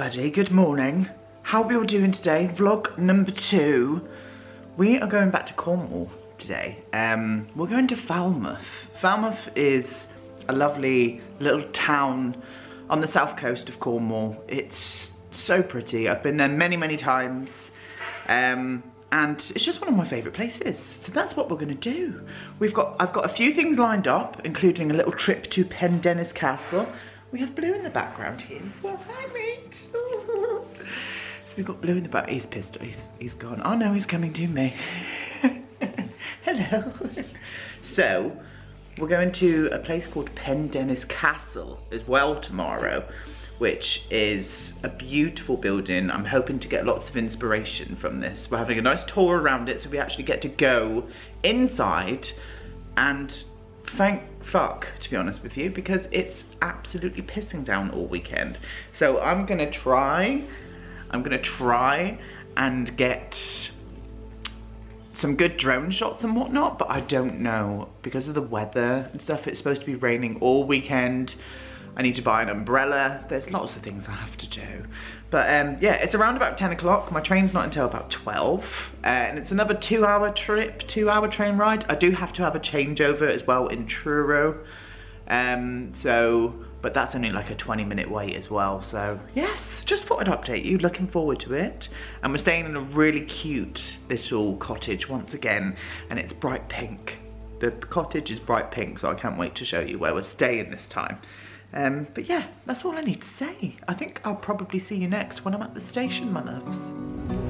Everybody, good morning. How are we all doing today? Vlog number two. We are going back to Cornwall today. Um, we're going to Falmouth. Falmouth is a lovely little town on the south coast of Cornwall. It's so pretty. I've been there many, many times. Um, and it's just one of my favourite places. So that's what we're gonna do. We've got, I've got a few things lined up, including a little trip to Pendennis Castle. We have Blue in the background here. So hi, mate. so we've got Blue in the back. He's pissed. He's, he's gone. Oh no, he's coming to me. Hello. so we're going to a place called Pendennis Castle as well tomorrow which is a beautiful building. I'm hoping to get lots of inspiration from this. We're having a nice tour around it, so we actually get to go inside and thank fuck, to be honest with you, because it's absolutely pissing down all weekend. So I'm gonna try, I'm gonna try and get some good drone shots and whatnot, but I don't know. Because of the weather and stuff, it's supposed to be raining all weekend. I need to buy an umbrella. There's lots of things I have to do. But um, yeah, it's around about 10 o'clock. My train's not until about 12. Uh, and it's another two hour trip, two hour train ride. I do have to have a changeover as well in Truro. Um, so, but that's only like a 20 minute wait as well. So yes, just thought I'd update you. Looking forward to it. And we're staying in a really cute little cottage once again. And it's bright pink. The cottage is bright pink, so I can't wait to show you where we're staying this time. Um, but yeah, that's all I need to say. I think I'll probably see you next when I'm at the station, my loves.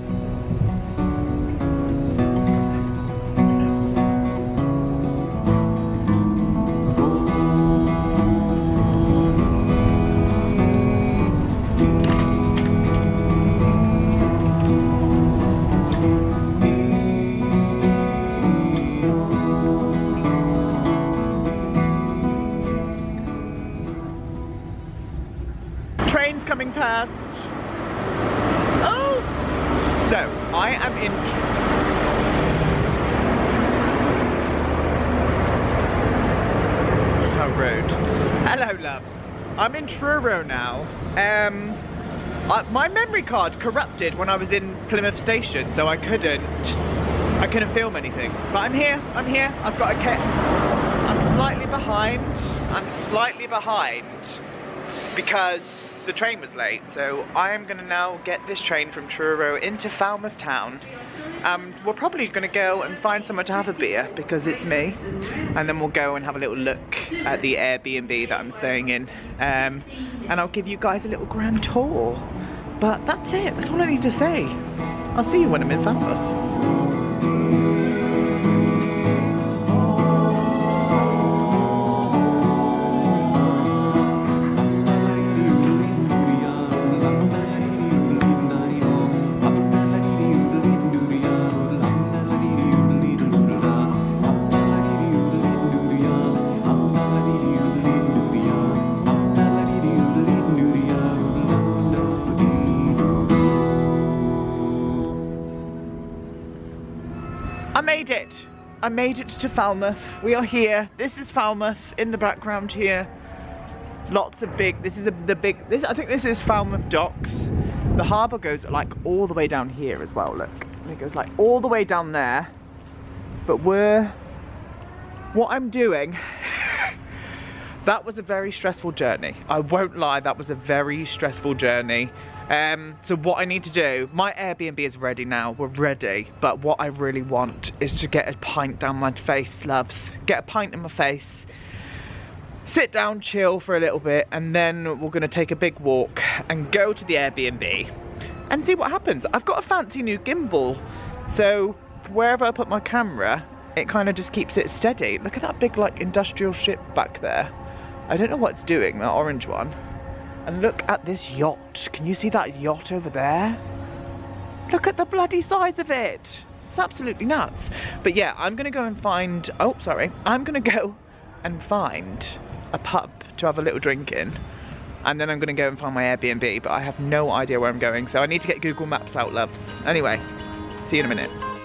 Corrupted when I was in Plymouth Station, so I couldn't, I couldn't film anything. But I'm here, I'm here, I've got a kit. I'm slightly behind, I'm slightly behind because the train was late. So I am gonna now get this train from Truro into Falmouth town. Um, we're probably gonna go and find somewhere to have a beer because it's me. And then we'll go and have a little look at the Airbnb that I'm staying in. Um, and I'll give you guys a little grand tour. But that's it, that's all I need to say. I'll see you when I'm in Falmouth. Made it. I made it to Falmouth. We are here. This is Falmouth in the background here. Lots of big, this is a, the big, this I think this is Falmouth Docks. The harbour goes like all the way down here as well, look. It goes like all the way down there. But we're, what I'm doing, that was a very stressful journey. I won't lie, that was a very stressful journey. Um, so what I need to do, my Airbnb is ready now, we're ready. But what I really want is to get a pint down my face, loves. Get a pint in my face, sit down, chill for a little bit, and then we're gonna take a big walk and go to the Airbnb and see what happens. I've got a fancy new gimbal, so wherever I put my camera, it kind of just keeps it steady. Look at that big like industrial ship back there. I don't know what it's doing, that orange one. And look at this yacht. Can you see that yacht over there? Look at the bloody size of it. It's absolutely nuts. But yeah, I'm gonna go and find, oh, sorry. I'm gonna go and find a pub to have a little drink in. And then I'm gonna go and find my Airbnb, but I have no idea where I'm going. So I need to get Google Maps out, loves. Anyway, see you in a minute.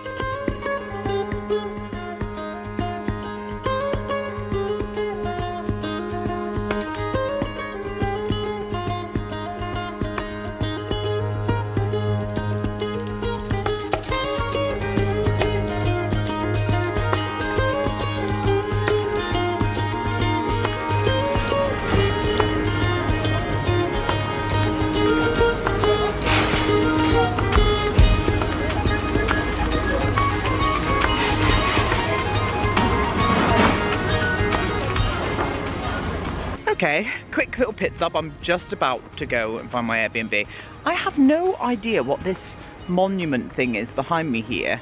Pit stop. I'm just about to go and find my Airbnb. I have no idea what this monument thing is behind me here.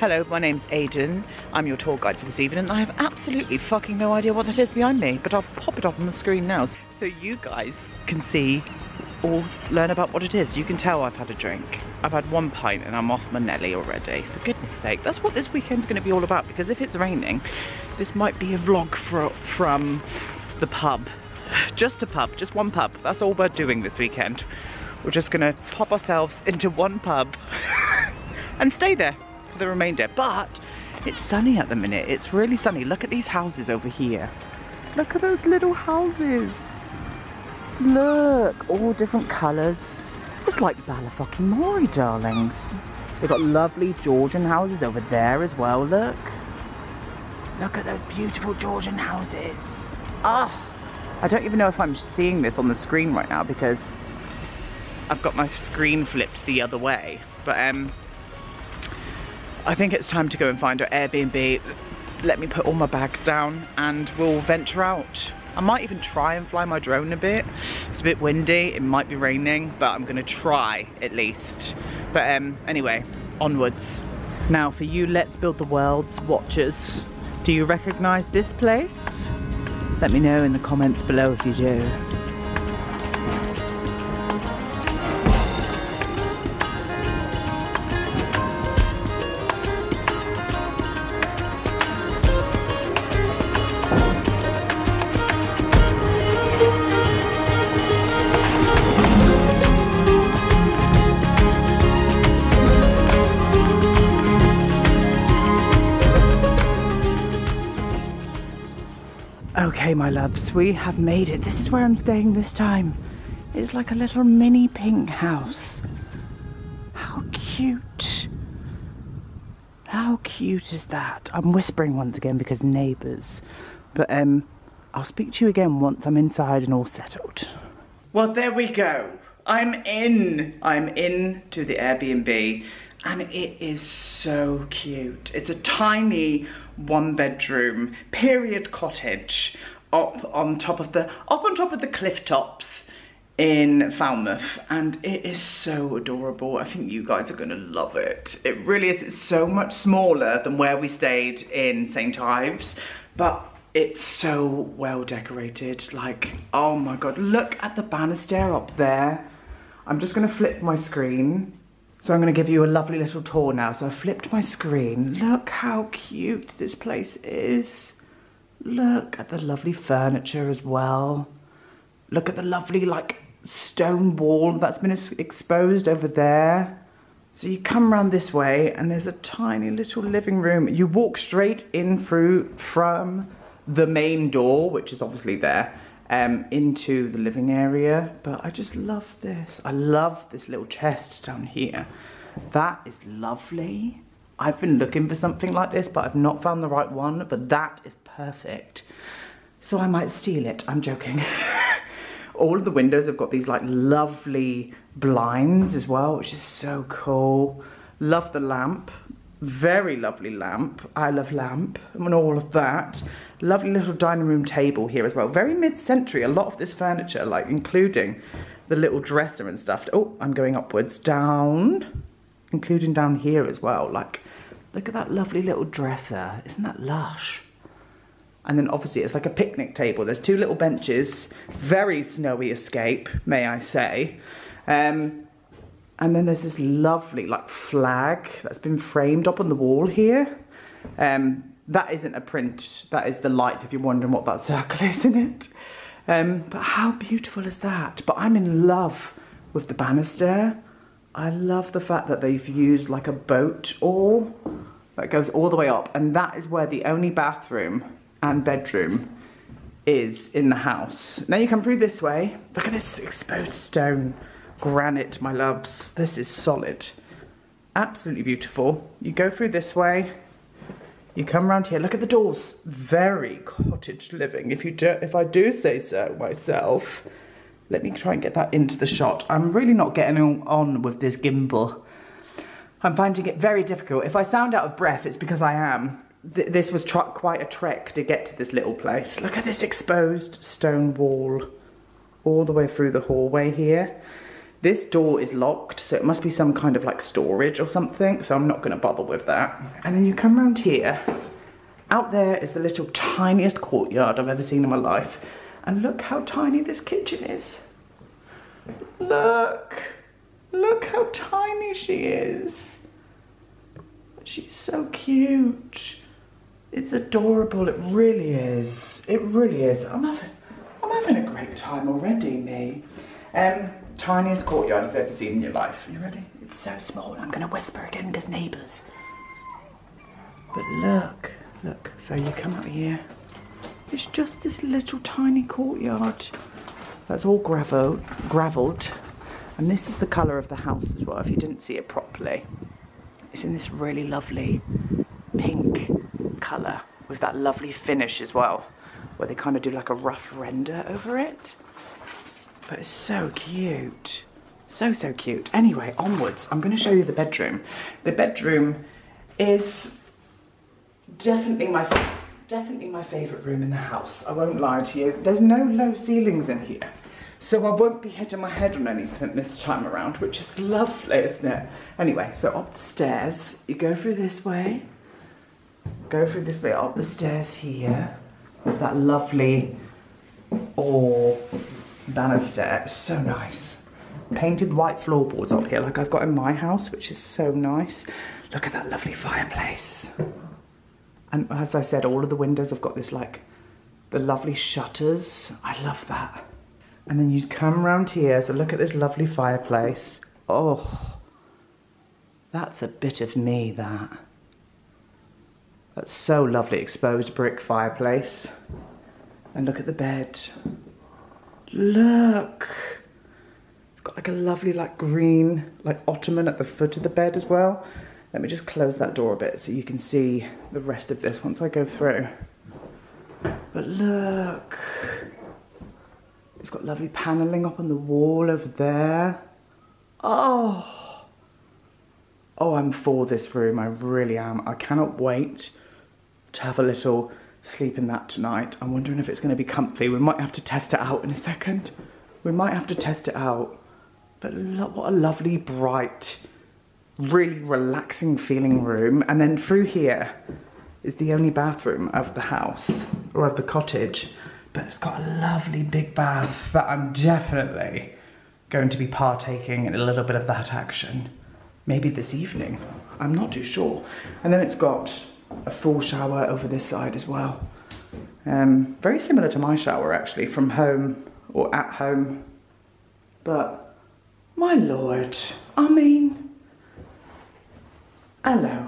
Hello, my name's Aidan. I'm your tour guide for this evening. And I have absolutely fucking no idea what that is behind me, but I'll pop it up on the screen now so you guys can see or learn about what it is. You can tell I've had a drink. I've had one pint and I'm off my Nelly already. For goodness sake, that's what this weekend's going to be all about because if it's raining, this might be a vlog for, from the pub. Just a pub, just one pub. That's all we're doing this weekend. We're just to pop ourselves into one pub and stay there for the remainder. But it's sunny at the minute. It's really sunny. Look at these houses over here. Look at those little houses. Look, all different colours. It's like Ballafocking darlings. They've got lovely Georgian houses over there as well, look. Look at those beautiful Georgian houses. Ah, oh, I don't even know if I'm seeing this on the screen right now because I've got my screen flipped the other way. But um, I think it's time to go and find our Airbnb. Let me put all my bags down and we'll venture out. I might even try and fly my drone a bit. It's a bit windy, it might be raining, but I'm gonna try at least. But um, anyway, onwards. Now for you Let's Build the World's watchers, do you recognize this place? Let me know in the comments below if you do. My loves, we have made it. This is where I'm staying this time. It's like a little mini pink house. How cute. How cute is that? I'm whispering once again because neighbours. But um, I'll speak to you again once I'm inside and all settled. Well, there we go. I'm in. I'm in to the Airbnb and it is so cute. It's a tiny one bedroom period cottage up on top of the up on top of the cliff tops in Falmouth and it is so adorable. I think you guys are gonna love it. It really is. It's so much smaller than where we stayed in St. Ives, but it's so well decorated. Like, oh my God, look at the banister up there. I'm just gonna flip my screen. So I'm gonna give you a lovely little tour now. So I flipped my screen. Look how cute this place is. Look at the lovely furniture as well. Look at the lovely like stone wall that's been exposed over there. So you come around this way and there's a tiny little living room. You walk straight in through from the main door, which is obviously there, um, into the living area. But I just love this. I love this little chest down here. That is lovely. I've been looking for something like this, but I've not found the right one, but that is perfect. So I might steal it, I'm joking. All of the windows have got these like lovely blinds as well, which is so cool. Love the lamp, very lovely lamp. I love lamp and all of that. Lovely little dining room table here as well. Very mid-century, a lot of this furniture, like including the little dresser and stuff. Oh, I'm going upwards, down, including down here as well. Like Look at that lovely little dresser. Isn't that lush? And then obviously it's like a picnic table. There's two little benches. Very snowy escape, may I say. Um, and then there's this lovely like flag that's been framed up on the wall here. Um, that isn't a print, that is the light if you're wondering what that circle is in it. Um, but how beautiful is that? But I'm in love with the banister. I love the fact that they've used like a boat oar that goes all the way up and that is where the only bathroom and bedroom is in the house. Now you come through this way. Look at this exposed stone. Granite, my loves. This is solid. Absolutely beautiful. You go through this way. You come around here. Look at the doors. Very cottage living, if you do, if I do say so myself. Let me try and get that into the shot. I'm really not getting on with this gimbal. I'm finding it very difficult. If I sound out of breath, it's because I am. Th this was quite a trek to get to this little place. Look at this exposed stone wall all the way through the hallway here. This door is locked, so it must be some kind of like storage or something, so I'm not gonna bother with that. And then you come around here. Out there is the little tiniest courtyard I've ever seen in my life. And look how tiny this kitchen is. Look, look how tiny she is. She's so cute. It's adorable, it really is. It really is. I'm having, I'm having a great time already, me. Um, tiniest courtyard you've ever seen in your life. You ready? It's so small, I'm gonna whisper it in because neighbours. But look, look, so you come out here. It's just this little tiny courtyard. That's all gravel, gravelled. And this is the colour of the house as well, if you didn't see it properly. It's in this really lovely pink colour with that lovely finish as well, where they kind of do like a rough render over it. But it's so cute. So, so cute. Anyway, onwards. I'm going to show you the bedroom. The bedroom is definitely my definitely my favourite room in the house. I won't lie to you. There's no low ceilings in here. So I won't be hitting my head on anything this time around, which is lovely, isn't it? Anyway, so up the stairs, you go through this way, go through this way up the stairs here with that lovely or banister. It's so nice. Painted white floorboards up here like I've got in my house, which is so nice. Look at that lovely fireplace. And as I said, all of the windows have got this like, the lovely shutters. I love that. And then you come around here, so look at this lovely fireplace. Oh, that's a bit of me, that. That's so lovely, exposed brick fireplace. And look at the bed. Look. It's got like a lovely like green like ottoman at the foot of the bed as well. Let me just close that door a bit so you can see the rest of this once I go through. But look. It's got lovely panelling up on the wall over there. Oh. Oh, I'm for this room. I really am. I cannot wait to have a little sleep in that tonight. I'm wondering if it's going to be comfy. We might have to test it out in a second. We might have to test it out. But what a lovely, bright, really relaxing feeling room. And then through here is the only bathroom of the house or of the cottage. But it's got a lovely big bath that I'm definitely going to be partaking in a little bit of that action. Maybe this evening. I'm not too sure. And then it's got a full shower over this side as well. Um, very similar to my shower actually, from home or at home. But my lord, I mean, hello.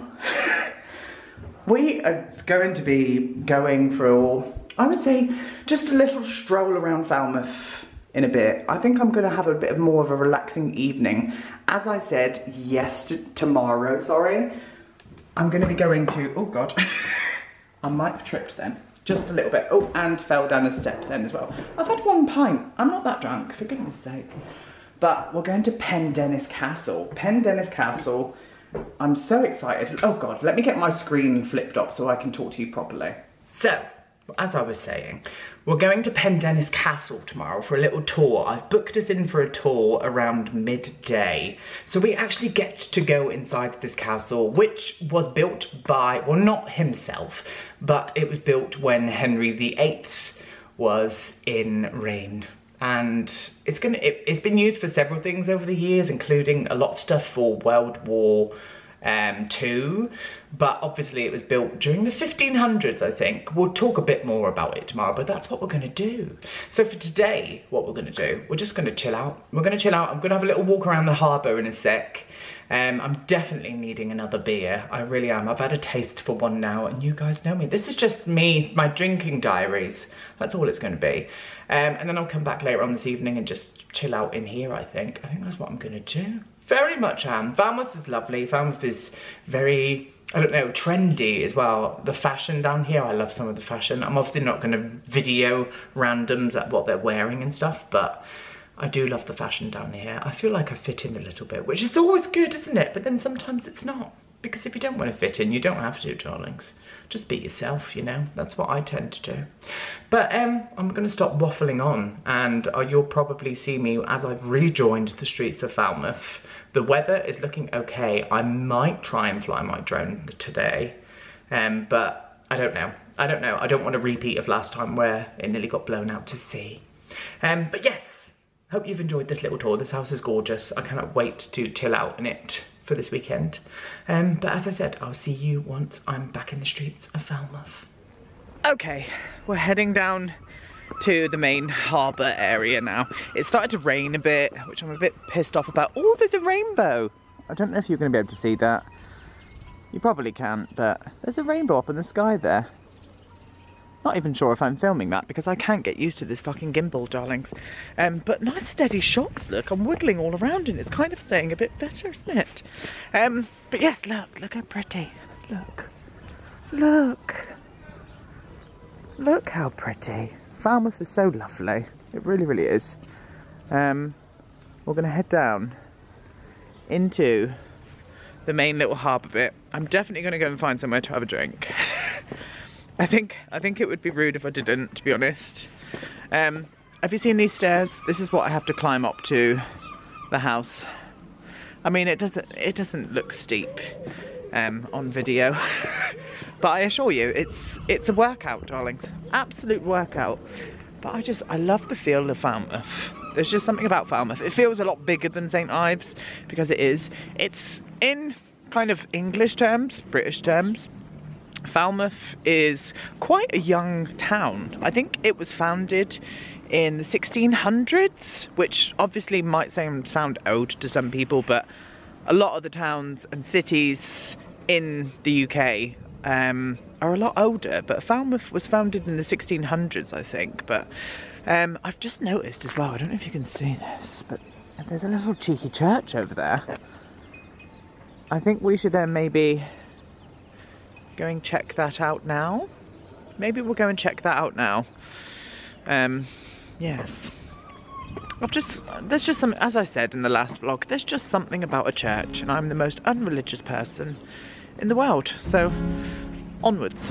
we are going to be going for, I would say, just a little stroll around Falmouth in a bit. I think I'm going to have a bit of more of a relaxing evening. As I said, yes, tomorrow, sorry, I'm to be going to, oh God, I might have tripped then. Just a little bit. Oh, and fell down a step then as well. I've had one pint. I'm not that drunk, for goodness sake. But we're going to Pendennis Castle. Pendennis Castle. I'm so excited. Oh God, let me get my screen flipped up so I can talk to you properly. So, as I was saying, we're going to Pendennis Castle tomorrow for a little tour. I've booked us in for a tour around midday. So we actually get to go inside this castle, which was built by, well, not himself, but it was built when Henry VIII was in reign and it's gonna it, has been used for several things over the years including a lot of stuff for world war um, two, but obviously it was built during the 1500s, I think. We'll talk a bit more about it tomorrow, but that's what we're gonna do. So for today, what we're gonna do, we're just gonna chill out. We're gonna chill out. I'm gonna have a little walk around the harbour in a sec. Um, I'm definitely needing another beer. I really am. I've had a taste for one now, and you guys know me. This is just me, my drinking diaries. That's all it's gonna be. Um, and then I'll come back later on this evening and just chill out in here, I think. I think that's what I'm gonna do. Very much am. Falmouth is lovely. Falmouth is very, I don't know, trendy as well. The fashion down here, I love some of the fashion. I'm obviously not going to video randoms at what they're wearing and stuff, but I do love the fashion down here. I feel like I fit in a little bit, which is always good, isn't it? But then sometimes it's not Because if you don't want to fit in, you don't have to, darlings. Just be yourself, you know. That's what I tend to do. But um, I'm going to stop waffling on, and uh, you'll probably see me as I've rejoined the streets of Falmouth. The weather is looking okay. I might try and fly my drone today, um, but I don't know. I don't know. I don't want a repeat of last time where it nearly got blown out to sea. Um, but yes, hope you've enjoyed this little tour. This house is gorgeous. I cannot wait to chill out in it for this weekend. Um, but as I said, I'll see you once I'm back in the streets of Falmouth. Okay, we're heading down to the main harbour area now. It started to rain a bit, which I'm a bit pissed off about. Oh, there's a rainbow. I don't know if you're going to be able to see that. You probably can't, but there's a rainbow up in the sky there. Not even sure if I'm filming that because I can't get used to this fucking gimbal, darlings. Um, but nice steady shots, look. I'm wiggling all around and it's kind of staying a bit better, isn't it? Um, but yes, look, look how pretty. Look. Look. Look how pretty. Falmouth is so lovely. It really, really is. Um, we're going to head down into the main little harbour bit. I'm definitely going to go and find somewhere to have a drink. I think I think it would be rude if I didn't, to be honest. Um, have you seen these stairs? This is what I have to climb up to the house. I mean, it doesn't it doesn't look steep um, on video, but I assure you, it's it's a workout, darlings. Absolute workout. But I just I love the feel of Falmouth. There's just something about Falmouth. It feels a lot bigger than St Ives because it is. It's in kind of English terms, British terms, Falmouth is quite a young town. I think it was founded in the 1600s, which obviously might sound, sound old to some people, but a lot of the towns and cities in the UK um, are a lot older, but Falmouth was founded in the 1600s, I think. But um, I've just noticed as well, I don't know if you can see this, but there's a little cheeky church over there. I think we should then maybe go and check that out now. Maybe we'll go and check that out now. Um, yes. I've just, there's just some, as I said in the last vlog, there's just something about a church and I'm the most unreligious person in the world. So, onwards.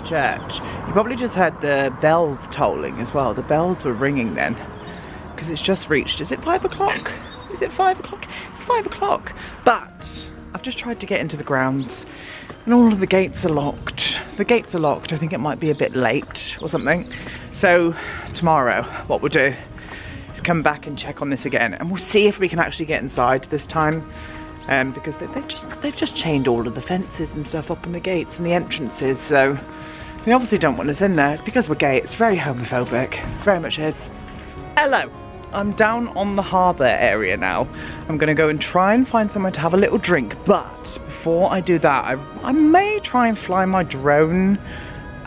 Church. You probably just heard the bells tolling as well. The bells were ringing then because it's just reached. Is it five o'clock? Is it five o'clock? It's five o'clock. But I've just tried to get into the grounds and all of the gates are locked. The gates are locked. I think it might be a bit late or something. So tomorrow, what we'll do is come back and check on this again and we'll see if we can actually get inside this time um, because they, have just they've just chained all of the fences and stuff up in the gates and the entrances. So they obviously don't want us in there. It's because we're gay. It's very homophobic. Very much is. Hello. I'm down on the harbour area now. I'm going to go and try and find somewhere to have a little drink. But before I do that, I, I may try and fly my drone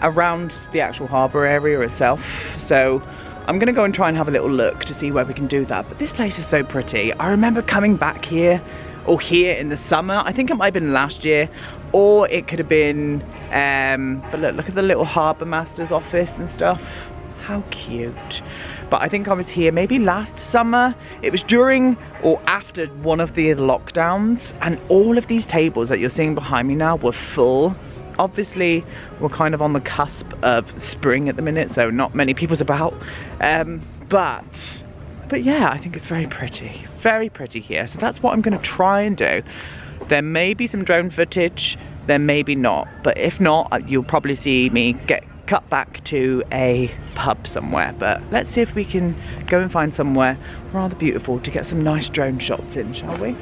around the actual harbour area itself. So I'm going to go and try and have a little look to see where we can do that. But this place is so pretty. I remember coming back here or here in the summer. I think it might have been last year or it could have been, um, but look, look at the little Harbour Master's office and stuff. How cute. But I think I was here maybe last summer. It was during or after one of the lockdowns and all of these tables that you're seeing behind me now were full. Obviously, we're kind of on the cusp of spring at the minute, so not many people's about. Um, but but yeah, I think it's very pretty. Very pretty here. So that's what I'm going to try and do. There may be some drone footage, there may be not. But if not, uh, you'll probably see me get cut back to a pub somewhere. But let's see if we can go and find somewhere rather beautiful to get some nice drone shots in, shall we?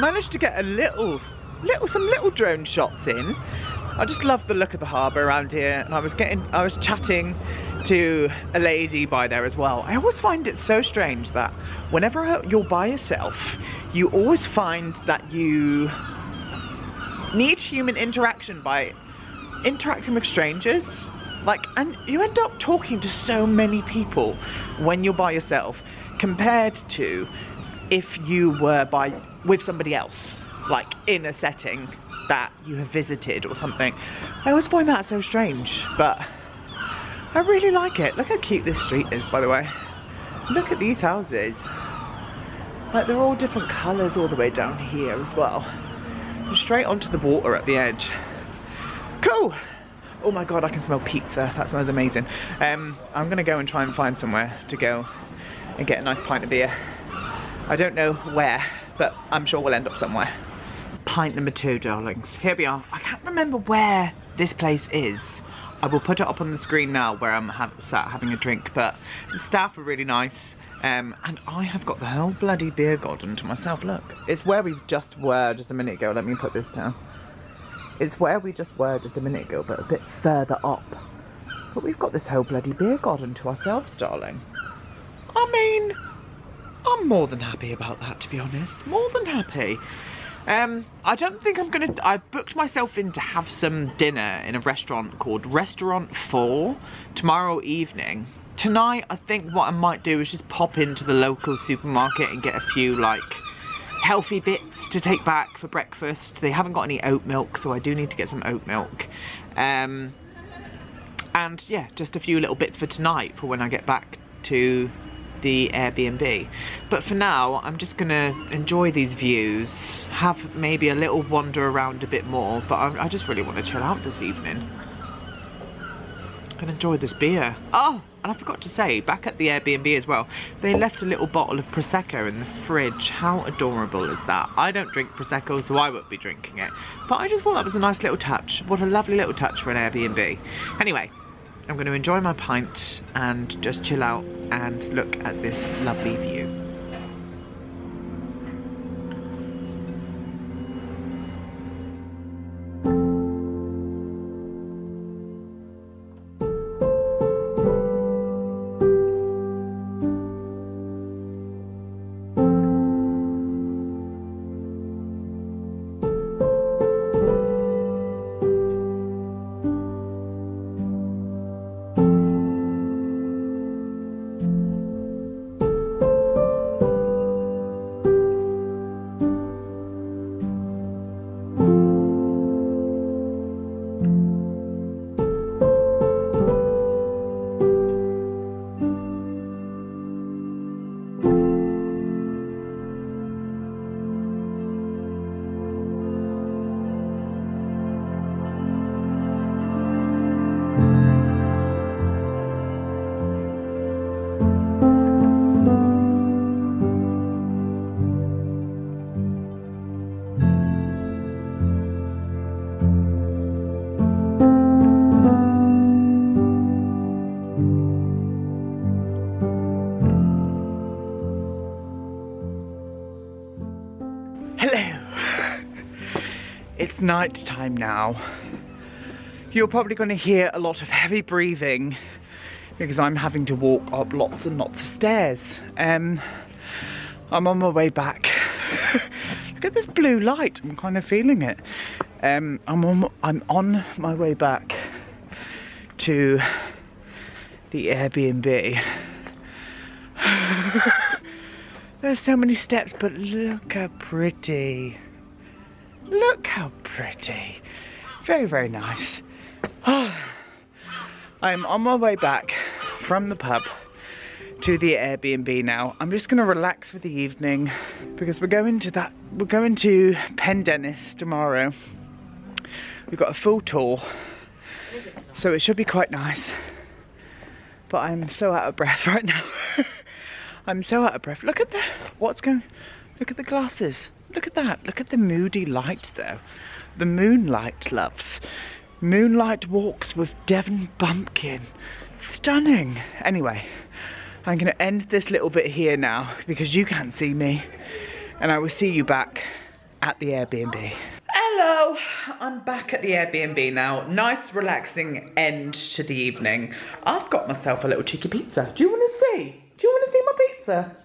Managed to get a little, little, some little drone shots in. I just love the look of the harbour around here and I was getting, I was chatting to a lady by there as well. I always find it so strange that whenever you're by yourself, you always find that you need human interaction by interacting with strangers. Like, and you end up talking to so many people when you're by yourself compared to if you were by with somebody else, like in a setting that you have visited or something. I always find that so strange, but I really like it. Look how cute this street is, by the way. Look at these houses. Like they're all different colours all the way down here as well. Straight onto the water at the edge. Cool. Oh my god, I can smell pizza. That smells amazing. Um, I'm gonna go and try and find somewhere to go and get a nice pint of beer. I don't know where, but I'm sure we'll end up somewhere. Pint number two, darlings. Here we are. I can't remember where this place is. I will put it up on the screen now where I'm sat having a drink, but the staff are really nice. Um, and I have got the whole bloody beer garden to myself. Look, it's where we just were just a minute ago. Let me put this down. It's where we just were just a minute ago, but a bit further up. But we've got this whole bloody beer garden to ourselves, darling. I mean, I'm more than happy about that, to be honest. More than happy. Um, I don't think I'm gonna, I've booked myself in to have some dinner in a restaurant called Restaurant 4 tomorrow evening. Tonight, I think what I might do is just pop into the local supermarket and get a few like healthy bits to take back for breakfast. They haven't got any oat milk, so I do need to get some oat milk. Um, and yeah, just a few little bits for tonight for when I get back to the Airbnb. But for now, I'm just gonna enjoy these views, have maybe a little wander around a bit more, but I, I just really want to chill out this evening. And enjoy this beer. Oh, and I forgot to say, back at the Airbnb as well, they left a little bottle of Prosecco in the fridge. How adorable is that? I don't drink Prosecco, so I won't be drinking it. But I just thought that was a nice little touch. What a lovely little touch for an Airbnb. Anyway, I'm going to enjoy my pint and just chill out and look at this lovely view. It's night time now. You're probably going to hear a lot of heavy breathing because I'm having to walk up lots and lots of stairs. Um, I'm on my way back. Look at this blue light. I'm kind of feeling it. Um, I'm on. I'm on my way back to the Airbnb. There's so many steps, but look how pretty. Look how pretty. Very, very nice. I'm on my way back from the pub to the Airbnb now. I'm just gonna relax for the evening because we're going to that, we're going to Pendennis tomorrow. We've got a full tour, so it should be quite nice. But I'm so out of breath right now. I'm so out of breath. Look at the, what's going, look at the glasses. Look at that. Look at the moody light though. The moonlight, loves. Moonlight walks with Devon Bumpkin. Stunning. Anyway, I'm going to end this little bit here now because you can't see me. And I will see you back at the Airbnb. Hello, I'm back at the Airbnb now. Nice relaxing end to the evening. I've got myself a little cheeky pizza. Do you want to see? Do you want to see my pizza?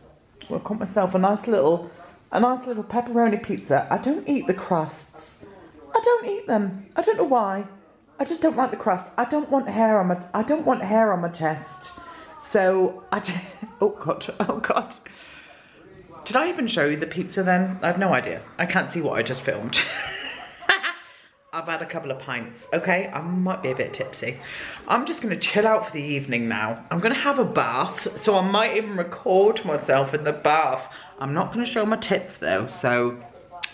Well, I've got myself a nice little, a nice little pepperoni pizza. I don't eat the crusts. I don't eat them. I don't know why. I just don't like the crust. I don't want hair on my, I don't want hair on my chest. So I just, oh God, oh God. Did I even show you the pizza then? I have no idea. I can't see what I just filmed. I've had a couple of pints, okay? I might be a bit tipsy. I'm just gonna chill out for the evening now. I'm gonna have a bath, so I might even record myself in the bath. I'm not gonna show my tits though, so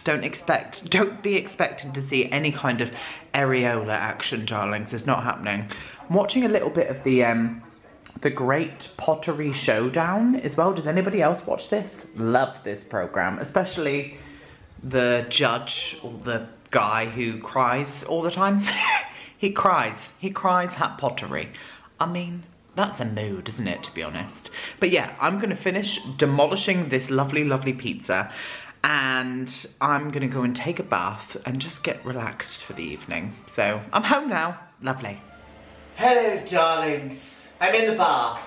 don't expect, don't be expecting to see any kind of areola action, darlings. It's not happening. I'm watching a little bit of the, um, the Great Pottery Throw Down as well. Does anybody else watch this? Love this program, especially the judge or the guy who cries all the time. he cries. He cries at pottery. I mean, that's a mood, isn't it, to be honest? But yeah, I'm to finish demolishing this lovely, lovely pizza and I'm to go and take a bath and just get relaxed for the evening. So I'm home now. Lovely. Hello, darlings. I'm in the bath.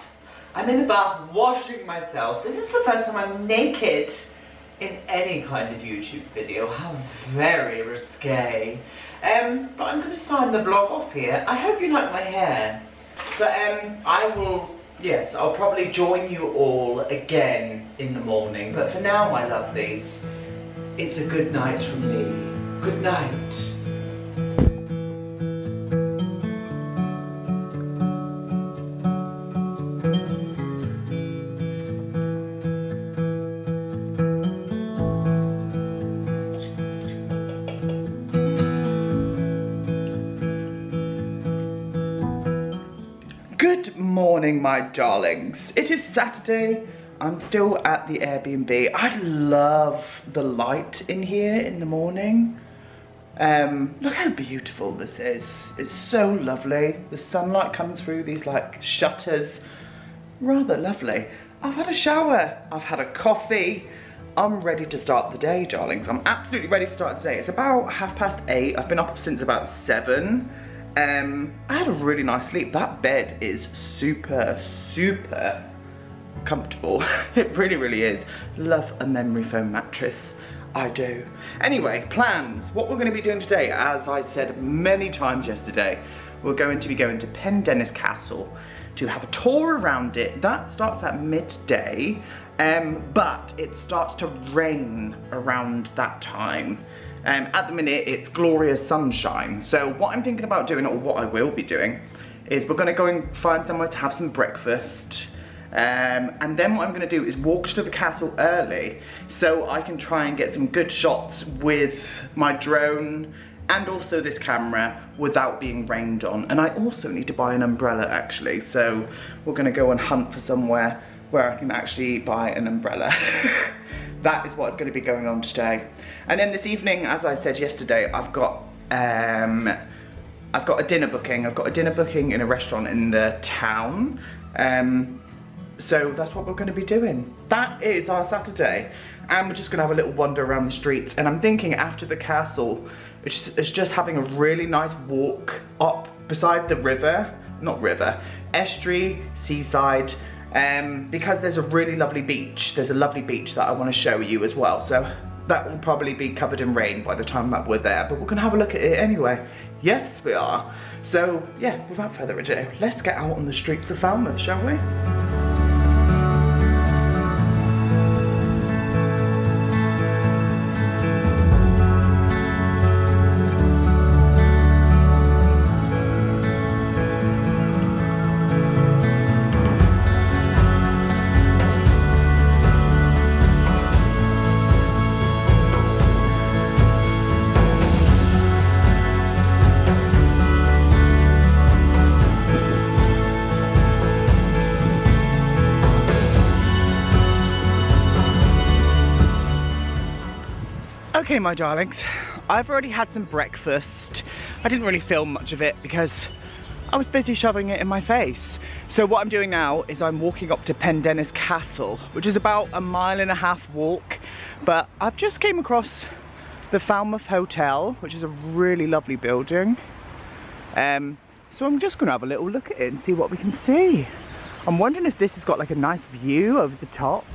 I'm in the bath washing myself. This is the first time I'm naked in any kind of YouTube video. How very risque. Um, but I'm to sign the vlog off here. I hope you like my hair. But um, I will, yes, I'll probably join you all again in the morning. But for now, my lovelies, it's a good night from me. Good night. My darlings. It is Saturday. I'm still at the Airbnb. I love the light in here in the morning. Um, look how beautiful this is. It's so lovely. The sunlight comes through these like shutters. Rather lovely. I've had a shower. I've had a coffee. I'm ready to start the day, darlings. I'm absolutely ready to start today. It's about half past eight. I've been up since about seven. Um, I had a really nice sleep. That bed is super, super comfortable. it really, really is. Love a memory foam mattress. I do. Anyway, plans. What we're going to be doing today, as I said many times yesterday, we're going to be going to Pendennis Castle to have a tour around it. That starts at midday, um, but it starts to rain around that time. Um, at the minute, it's glorious sunshine. So what I'm thinking about doing, or what I will be doing, is we're gonna go and find somewhere to have some breakfast. Um, and then what I'm gonna do is walk to the castle early so I can try and get some good shots with my drone and also this camera without being rained on. And I also need to buy an umbrella actually. So we're gonna go and hunt for somewhere where I can actually buy an umbrella. that is what's going to be going on today. And then this evening, as I said yesterday, I've got um, I've got a dinner booking. I've got a dinner booking in a restaurant in the town. Um, so that's what we're going to be doing. That is our Saturday. And we're just going to have a little wander around the streets. And I'm thinking after the castle, it's it's just having a really nice walk up beside the river. Not river. Estuary, seaside um, because there's a really lovely beach. There's a lovely beach that I want to show you as well. So that will probably be covered in rain by the time that we're there, but we're gonna have a look at it anyway. Yes, we are. So yeah, without further ado, let's get out on the streets of Falmouth, shall we? Okay, my darlings, I've already had some breakfast. I didn't really film much of it because I was busy shoving it in my face. So what I'm doing now is I'm walking up to Pendennis Castle, which is about a mile and a half walk. But I've just came across the Falmouth Hotel, which is a really lovely building. Um, so I'm just going to have a little look at it and see what we can see. I'm wondering if this has got like a nice view over the top.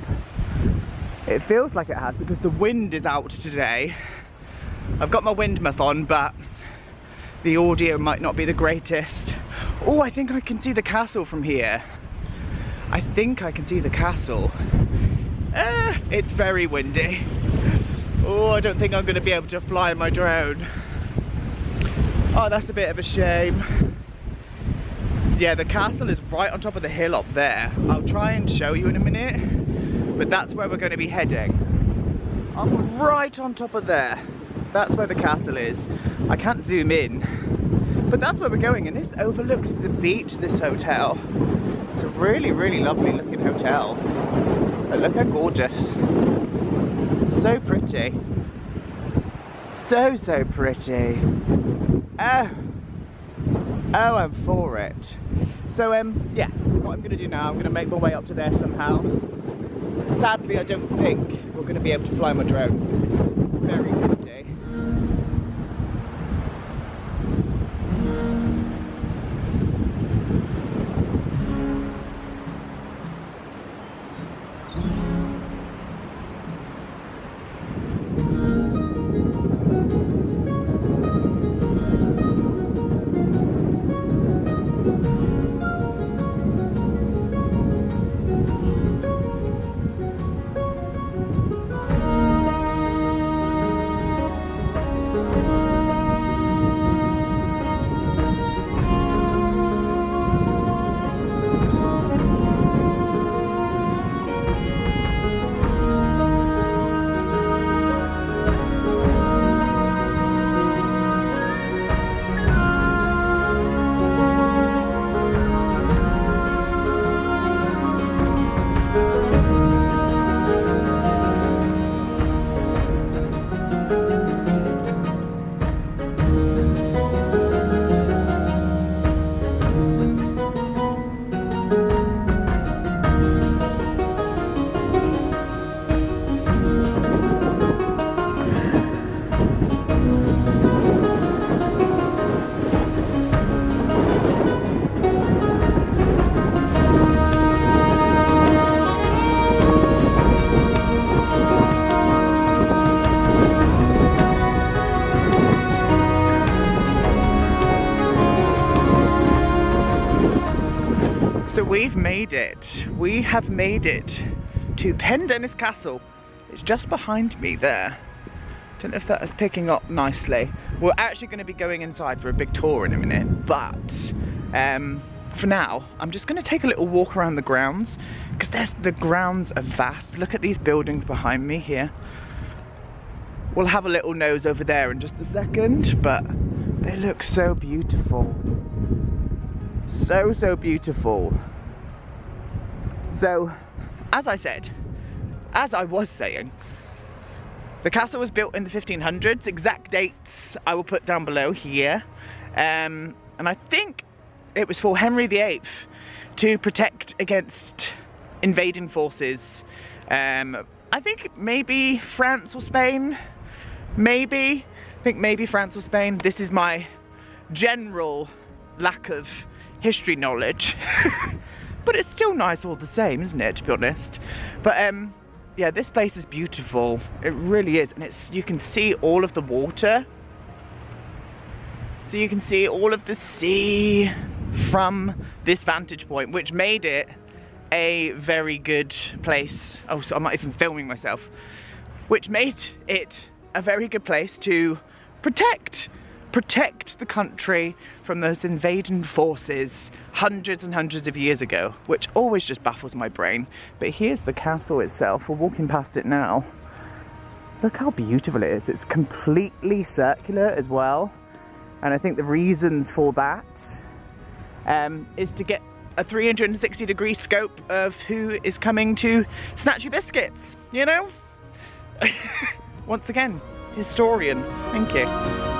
It feels like it has because the wind is out today. I've got my wind muff on, but the audio might not be the greatest. Oh, I think I can see the castle from here. I think I can see the castle. Uh, it's very windy. Oh, I don't think I'm going to be able to fly my drone. Oh, that's a bit of a shame. Yeah, the castle is right on top of the hill up there. I'll try and show you in a minute, but that's where we're going to be heading. I'm right on top of there. That's where the castle is. I can't zoom in, but that's where we're going, and this overlooks the beach, this hotel. It's a really, really lovely looking hotel. But look how gorgeous. So pretty. So, so pretty. Oh. Oh, I'm for it. So, um, yeah, what I'm going to do now, I'm going to make my way up to there somehow. Sadly, I don't think we're going to be able to fly my drone because it's very made it. We have made it to Pendennis Castle. It's just behind me there. Don't know if that is picking up nicely. We're actually going to be going inside for a big tour in a minute, but um, for now, I'm just going to take a little walk around the grounds because the grounds are vast. Look at these buildings behind me here. We'll have a little nose over there in just a second, but they look so beautiful. So, so beautiful. So, as I said, as I was saying, the castle was built in the 1500s. Exact dates I will put down below here. Um, and I think it was for Henry VIII to protect against invading forces. Um, I think maybe France or Spain, maybe. I think maybe France or Spain. This is my general lack of history knowledge. but it's still nice all the same, isn't it, to be honest? But um, yeah, this place is beautiful. It really is, and it's you can see all of the water. So you can see all of the sea from this vantage point, which made it a very good place. Oh, so I'm not even filming myself. Which made it a very good place to protect protect the country from those invading forces hundreds and hundreds of years ago, which always just baffles my brain. But here's the castle itself. We're walking past it now. Look how beautiful it is. It's completely circular as well. And I think the reasons for that um, is to get a 360 degree scope of who is coming to snatch your biscuits, you know? Once again, historian. Thank you.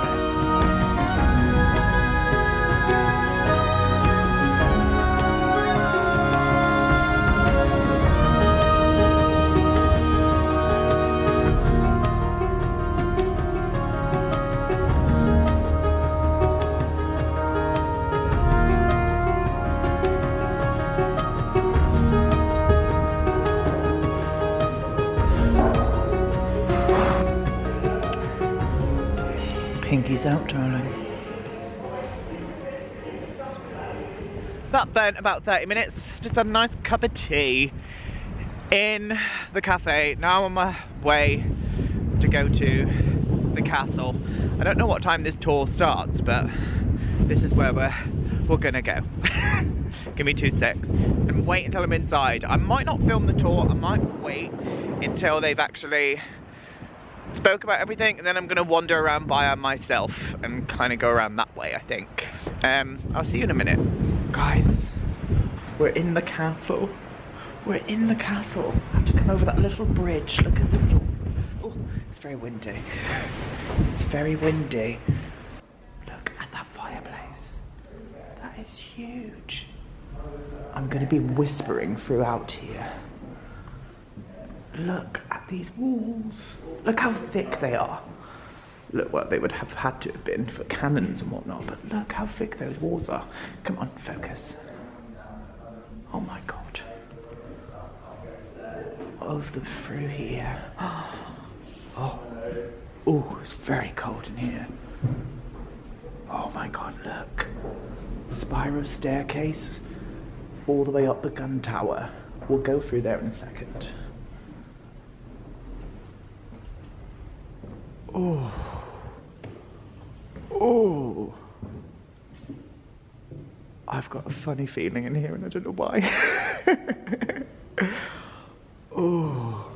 Darling. That burnt about 30 minutes. Just had a nice cup of tea in the cafe. Now I'm on my way to go to the castle. I don't know what time this tour starts, but this is where we're, we're gonna go. Give me two secs and wait until I'm inside. I might not film the tour, I might wait until they've actually spoke about everything and then I'm gonna wander around by myself and kind of go around that way I think. Um, I'll see you in a minute. Guys, we're in the castle. We're in the castle. I have to come over that little bridge. Look at the little, oh, it's very windy. It's very windy. Look at that fireplace. That is huge. I'm gonna be whispering throughout here. Look at these walls. Look how thick they are. Look what they would have had to have been for cannons and whatnot, but look how thick those walls are. Come on, focus. Oh my god. Of them through here. Oh, oh, it's very cold in here. Oh my god, look. Spiral staircase all the way up the gun tower. We'll go through there in a second. Oh. Oh. I've got a funny feeling in here and I don't know why. oh.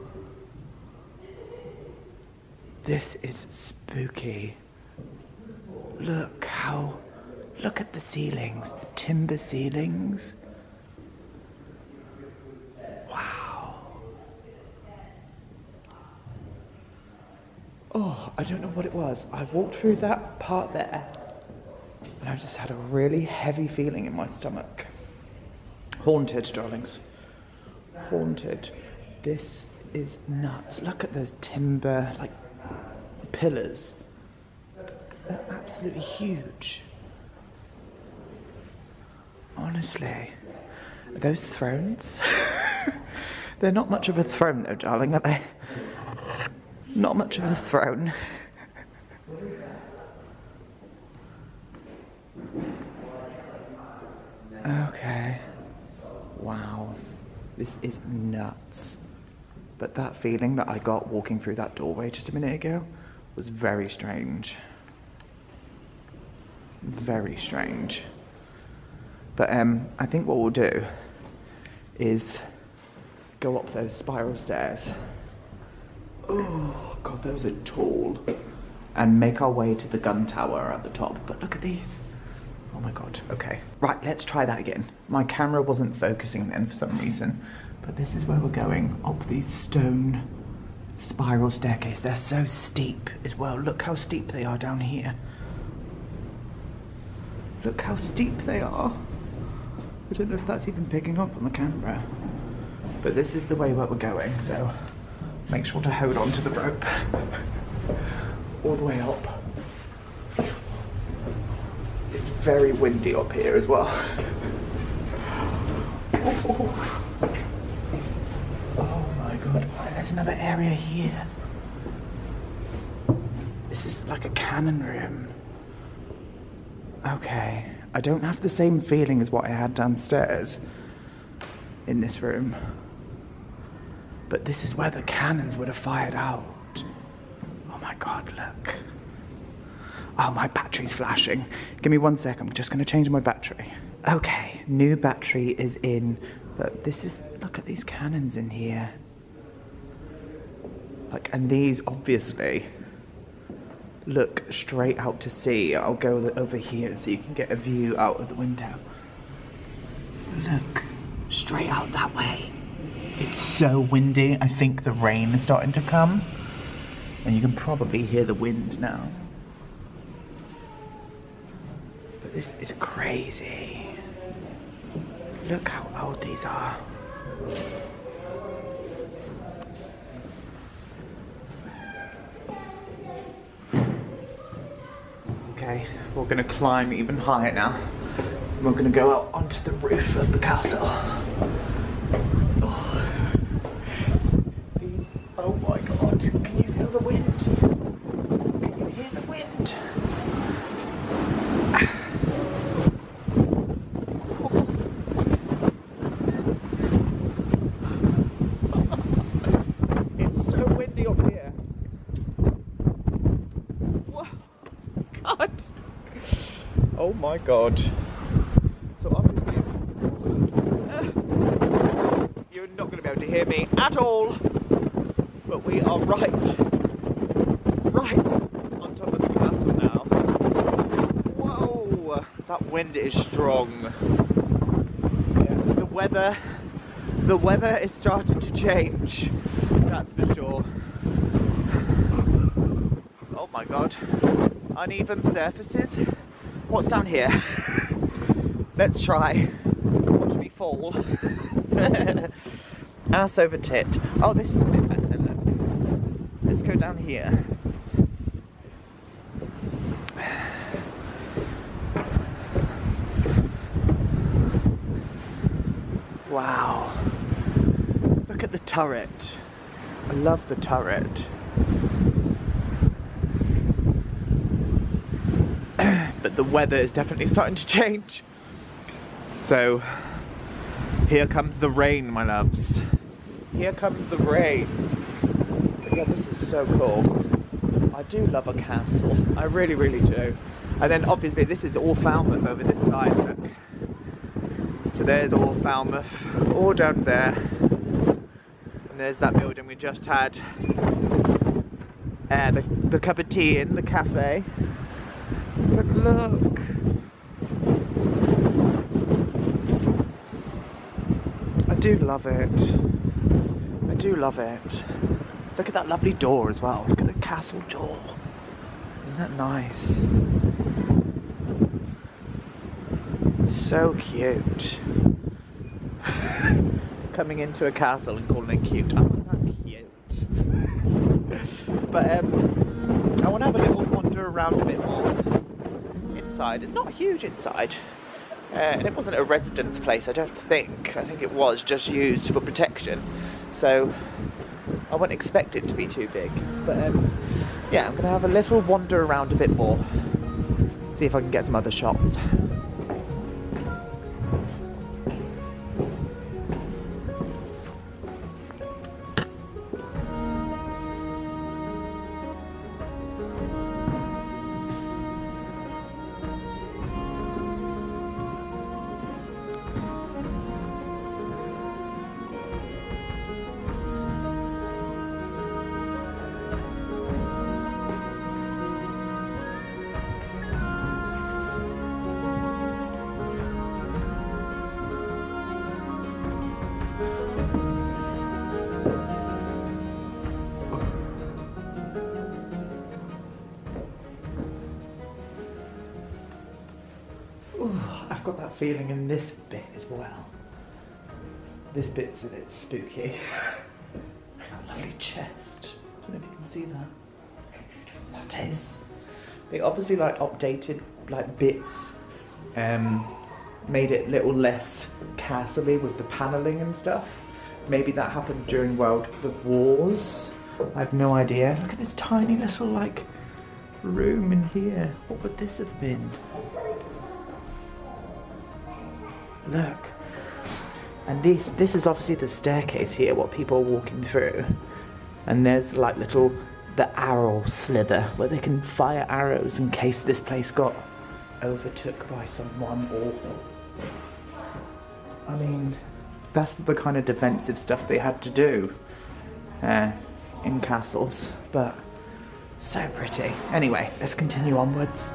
This is spooky. Look how, look at the ceilings, the timber ceilings. Wow. Oh, I don't know what it was. I walked through that part there and I just had a really heavy feeling in my stomach. Haunted, darlings. Haunted. This is nuts. Look at those timber, like, pillars. They're absolutely huge. Honestly. Those thrones? They're not much of a throne, though, darling, are they? Not much of a throne. okay. Wow. This is nuts. But that feeling that I got walking through that doorway just a minute ago was very strange. Very strange. But um, I think what we'll do is go up those spiral stairs. Oh, God, those are tall. And make our way to the gun tower at the top. But look at these. Oh my God, okay. Right, let's try that again. My camera wasn't focusing then for some reason. But this is where we're going, up these stone spiral staircase. They're so steep as well. Look how steep they are down here. Look how steep they are. I don't know if that's even picking up on the camera. But this is the way where we're going, so make sure to hold on to the rope. All the way up. It's very windy up here as well. Oh, oh my god, there's another area here. This is like a cannon room. Okay, I don't have the same feeling as what I had downstairs in this room. But this is where the cannons would have fired out. Oh my god, look. Oh, my battery's flashing. Give me one sec, I'm just gonna change my battery. Okay, new battery is in, but this is, look at these cannons in here. Like, and these obviously look straight out to sea. I'll go over here so you can get a view out of the window. Look, straight out that way. It's so windy, I think the rain is starting to come. And you can probably hear the wind now. But this is crazy. Look how old these are. Okay, we're gonna climb even higher now. We're gonna go out onto the roof of the castle. Oh. These, oh my god, can you feel the wind? Can you hear the wind? god. Oh my god. So obviously, uh, you're not going to be able to hear me at all. But we are right, right on top of the castle now. Whoa, that wind is strong. Yeah, the weather, the weather is starting to change. That's for sure. Oh my god. Uneven surfaces. What's down here? Let's try. Watch me fall. Ass over tit. Oh, this is a bit better, look. Let's go down here. Wow. Look at the turret. I love the turret. but the weather is definitely starting to change. So, here comes the rain, my loves. Here comes the rain. But yeah, this is so cool. I do love a castle. I really, really do. And then obviously this is all Falmouth over this side, look. So there's all Falmouth, all down there. And there's that building we just had. Uh, the, the cup of tea in, the cafe. Look. I do love it. I do love it. Look at that lovely door as well. Look at the castle door. Isn't that nice? So cute. Coming into a castle and calling it cute. Oh, cute. but um, I want to have a little wander around a bit more inside. It's not huge inside. Uh, and it wasn't a residence place, I don't think. I think it was just used for protection. So I wouldn't expect it to be too big. But um, yeah, I'm going to have a little wander around a bit more. See if I can get some other shots. This bit's a bit spooky. that lovely chest. I don't know if you can see that. That is. They obviously like updated like bits, um, made it a little less castle with the paneling and stuff. Maybe that happened during World the Wars. I have no idea. Look at this tiny little like room in here. What would this have been? Look. And this this is obviously the staircase here, what people are walking through. And there's like little the arrow slither where they can fire arrows in case this place got overtook by someone or I mean that's the kind of defensive stuff they had to do uh, in castles but so pretty anyway let's continue onwards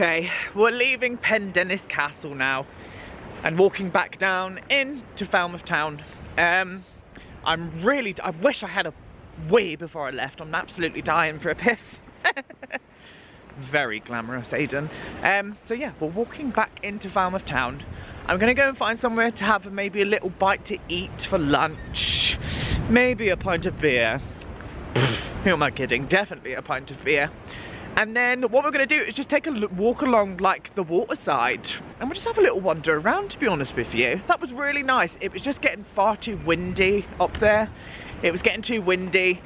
Okay, we're leaving Pendennis Castle now and walking back down into Falmouth Town. Um, I'm really, I wish I had a wee before I left. I'm absolutely dying for a piss. Very glamorous, Aidan. Um, so yeah, we're walking back into Falmouth Town. I'm gonna go and find somewhere to have maybe a little bite to eat for lunch. Maybe a pint of beer. Who am I kidding? Definitely a pint of beer. And then what we're going to do is just take a look, walk along like the waterside and we'll just have a little wander around to be honest with you. That was really nice. It was just getting far too windy up there. It was getting too windy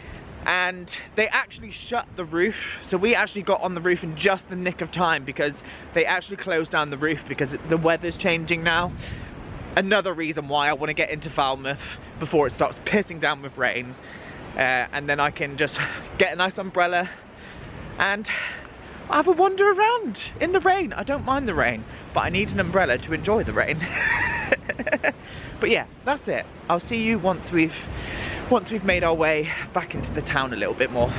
and they actually shut the roof. So we actually got on the roof in just the nick of time because they actually closed down the roof because the weather's changing now. Another reason why I want to get into Falmouth before it starts pissing down with rain. Uh, and then I can just get a nice umbrella and I have a wander around in the rain. I don't mind the rain, but I need an umbrella to enjoy the rain. but yeah, that's it. I'll see you once we've once we've made our way back into the town a little bit more.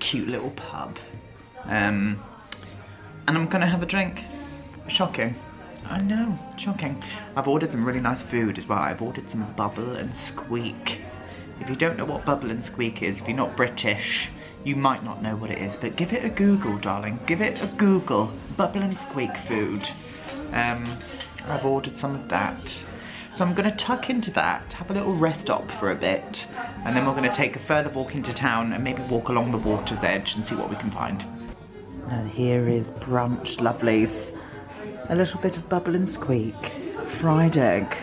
Cute little pub. Um, and I'm gonna have a drink. Shocking. I know, shocking. I've ordered some really nice food as well. I've ordered some bubble and squeak. If you don't know what bubble and squeak is, if you're not British, you might not know what it is, but give it a Google, darling. Give it a Google. Bubble and squeak food. Um, I've ordered some of that. So I'm gonna tuck into that, have a little rest stop for a bit, and then we're gonna take a further walk into town and maybe walk along the water's edge and see what we can find. Now here is brunch lovelies. A little bit of bubble and squeak, fried egg,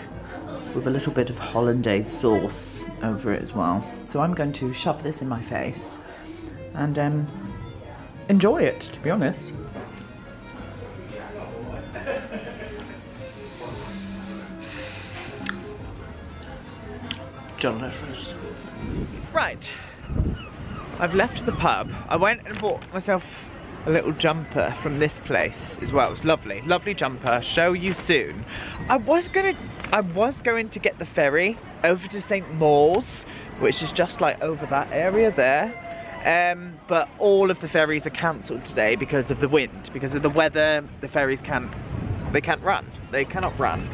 with a little bit of hollandaise sauce over it as well. So I'm going to shove this in my face and um, enjoy it, to be honest. Delicious. Right, I've left the pub. I went and bought myself a little jumper from this place as well. It's lovely, lovely jumper. Show you soon. I was gonna, I was going to get the ferry over to St. Mawes, which is just like over that area there. Um, but all of the ferries are cancelled today because of the wind, because of the weather. The ferries can't, they can't run. They cannot run.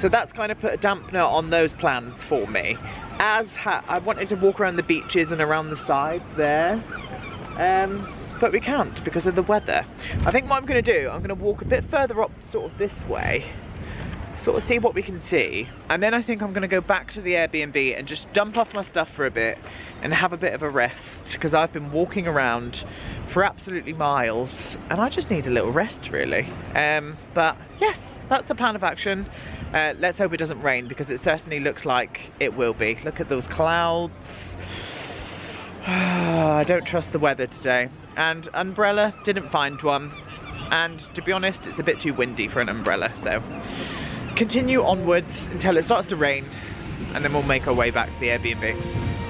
So that's kind of put a dampener on those plans for me. As I wanted to walk around the beaches and around the sides there, um, but we can't because of the weather. I think what I'm going to do, I'm going to walk a bit further up sort of this way, sort of see what we can see, and then I think I'm going to go back to the Airbnb and just dump off my stuff for a bit and have a bit of a rest because I've been walking around for absolutely miles and I just need a little rest really. Um, but yes, that's the plan of action. Uh, let's hope it doesn't rain because it certainly looks like it will be. Look at those clouds. I don't trust the weather today. And umbrella, didn't find one. And to be honest, it's a bit too windy for an umbrella. So continue onwards until it starts to rain and then we'll make our way back to the Airbnb.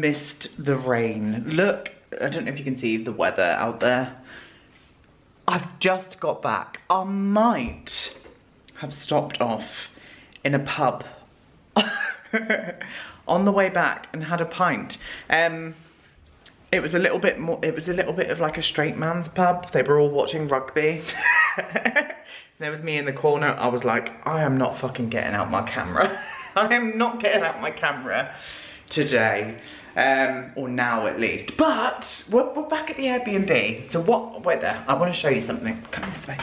Missed the rain. Look, I don't know if you can see the weather out there. I've just got back. I might have stopped off in a pub on the way back and had a pint. Um, it was a little bit more, it was a little bit of like a straight man's pub. They were all watching rugby. there was me in the corner. I was like, I am not fucking getting out my camera. I am not getting out my camera today. Um, or now at least. But we're, we're back at the Airbnb. So what, weather? I want to show you something. Come this way.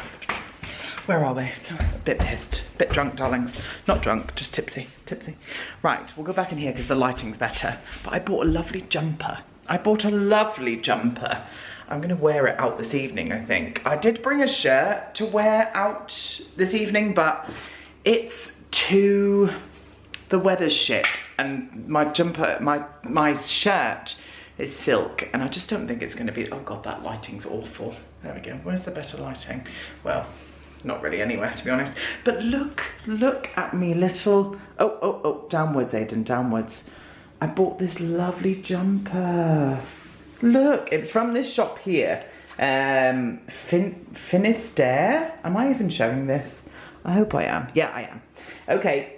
Where are we? A bit pissed, a bit drunk, darlings. Not drunk, just tipsy, tipsy. Right, we'll go back in here because the lighting's better. But I bought a lovely jumper. I bought a lovely jumper. I'm gonna wear it out this evening, I think. I did bring a shirt to wear out this evening, but it's too, the weather's shit. And my jumper, my, my shirt is silk and I just don't think it's gonna be, oh God, that lighting's awful. There we go, where's the better lighting? Well, not really anywhere to be honest. But look, look at me little, oh, oh, oh, downwards Aiden, downwards. I bought this lovely jumper. Look, it's from this shop here. Um, fin Finisterre. Am I even showing this? I hope I am. Yeah, I am. Okay.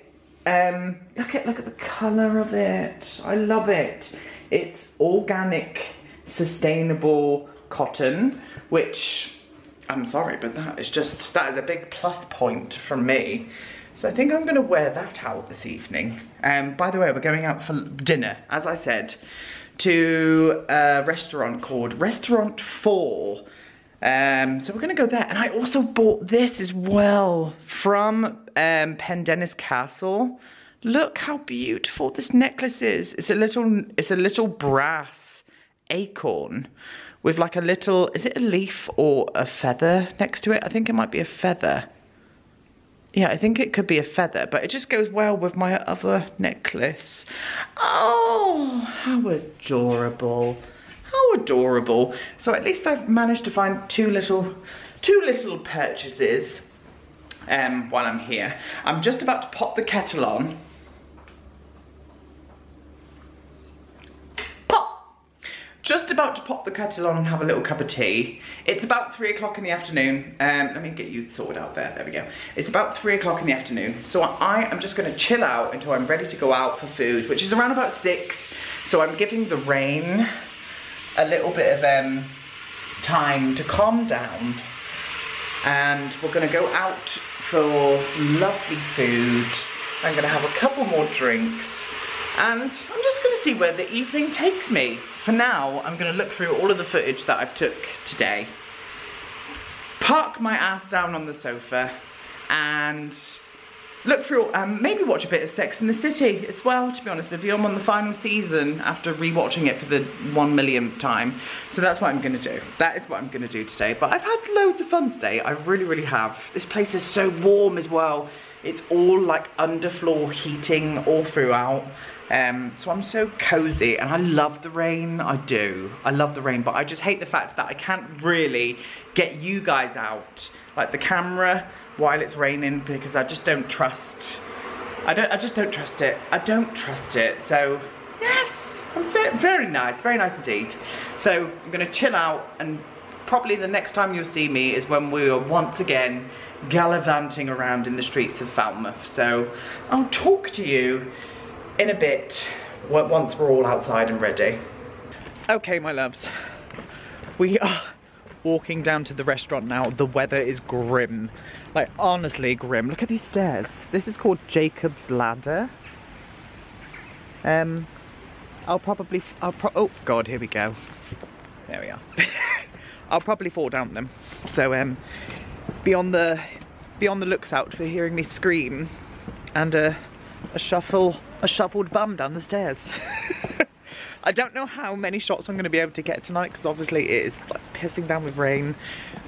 Um, look at look at the colour of it. I love it. It's organic, sustainable cotton, which I'm sorry, but that is just that is a big plus point for me. So I think I'm gonna wear that out this evening. Um, by the way, we're going out for dinner, as I said to a restaurant called Restaurant 4. Um, so we're gonna go there. And I also bought this as well from um, Pendennis Castle. Look how beautiful this necklace is. It's a little, it's a little brass acorn with like a little, is it a leaf or a feather next to it? I think it might be a feather. Yeah, I think it could be a feather, but it just goes well with my other necklace. Oh, how adorable. How adorable. So at least I've managed to find two little, two little purchases um, while I'm here. I'm just about to pop the kettle on just about to pop the kettle on and have a little cup of tea. It's about three o'clock in the afternoon. Um, let me get you sorted out there, there we go. It's about three o'clock in the afternoon. So I am just gonna chill out until I'm ready to go out for food, which is around about six. So I'm giving the rain a little bit of um, time to calm down. And we're gonna go out for some lovely food. I'm gonna have a couple more drinks and I'm just gonna see where the evening takes me. For now, I'm gonna look through all of the footage that I've took today, park my ass down on the sofa, and look through, um, maybe watch a bit of Sex in the City as well, to be honest with you. I'm on the final season after rewatching it for the one millionth time. So that's what I'm gonna do. That is what I'm gonna do today. But I've had loads of fun today. I really, really have. This place is so warm as well. It's all like underfloor heating all throughout. Um, so I'm so cozy and I love the rain, I do. I love the rain, but I just hate the fact that I can't really get you guys out, like the camera, while it's raining because I just don't trust, I don't, I just don't trust it. I don't trust it, so yes, I'm very, very nice, very nice indeed. So I'm gonna chill out and probably the next time you'll see me is when we are once again gallivanting around in the streets of Falmouth. So I'll talk to you in a bit once we're all outside and ready. Okay, my loves. We are walking down to the restaurant now. The weather is grim. Like, honestly grim. Look at these stairs. This is called Jacob's Ladder. Um, I'll probably, I'll pro oh God, here we go. There we are. I'll probably fall down them. So, um, be on the, be on the looks out for hearing me scream and uh, a shuffle, a shuffled bum down the stairs. I don't know how many shots I'm going to be able to get tonight because obviously it is like pissing down with rain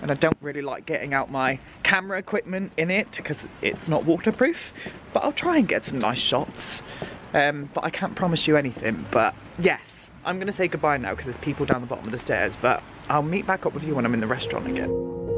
and I don't really like getting out my camera equipment in it because it's not waterproof but I'll try and get some nice shots um, but I can't promise you anything but yes I'm going to say goodbye now because there's people down the bottom of the stairs but I'll meet back up with you when I'm in the restaurant again.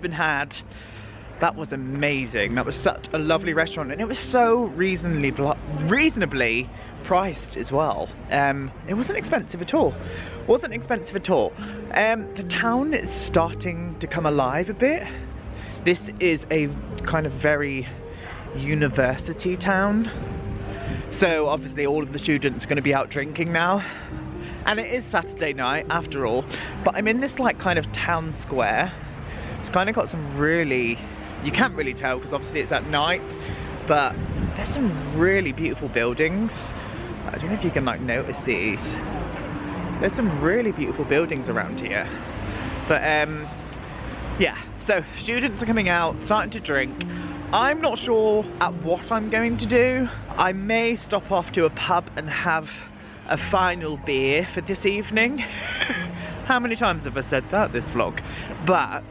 Been had. That was amazing. That was such a lovely restaurant and it was so reasonably reasonably priced as well. Um, it wasn't expensive at all. Wasn't expensive at all. Um, the town is starting to come alive a bit. This is a kind of very university town. So obviously all of the students are going to be out drinking now. And it is Saturday night after all. But I'm in this like kind of town square. It's kind of got some really you can't really tell because obviously it's at night, but there's some really beautiful buildings. I don't know if you can like notice these. There's some really beautiful buildings around here. But um, yeah, so students are coming out, starting to drink. I'm not sure at what I'm going to do. I may stop off to a pub and have a final beer for this evening. How many times have I said that this vlog? But